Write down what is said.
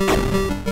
Música